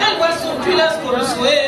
Elles voient surtout leur ce qu'on souhaite.